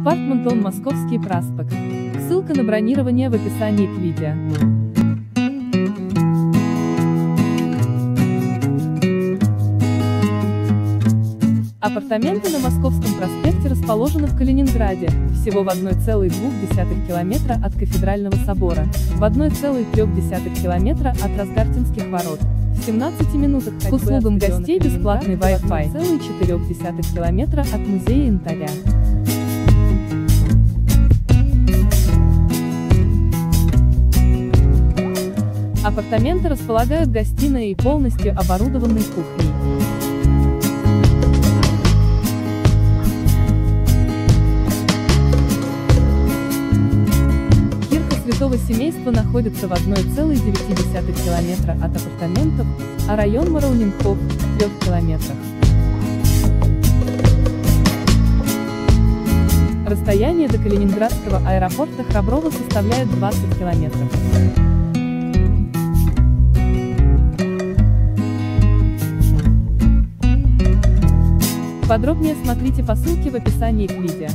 Апартментон Московский проспект. Ссылка на бронирование в описании к видео. Апартаменты на Московском проспекте расположены в Калининграде, всего в 1,2 километра от Кафедрального собора, в 1,3 километра от Разгартинских ворот, в 17 минутах к услугам гостей бесплатный Wi-Fi, 1,4 километра от музея янтаря. Апартаменты располагают гостиной и полностью оборудованной кухней. Кирка святого семейства находится в 1,9 километра от апартаментов, а район Мараунинхоп – в 3 километрах. Расстояние до Калининградского аэропорта Храброво составляет 20 километров. Подробнее смотрите по ссылке в описании к видео.